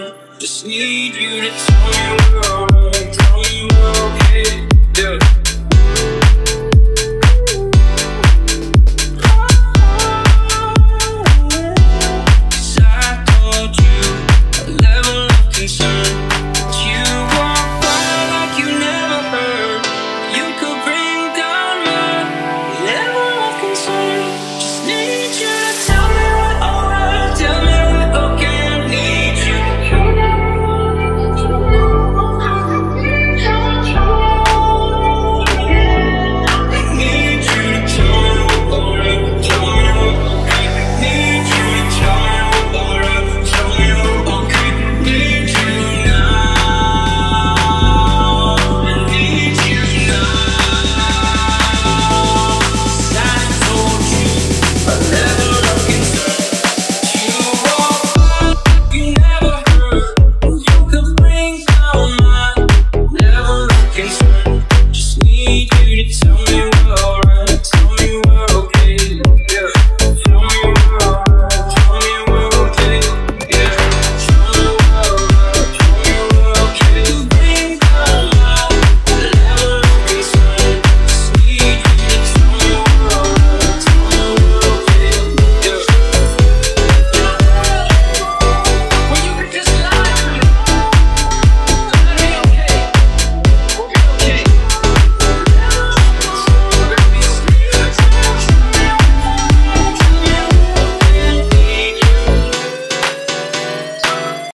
down. Just need you to tell me we're alright, tell me we're okay, yeah.